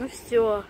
Ну все.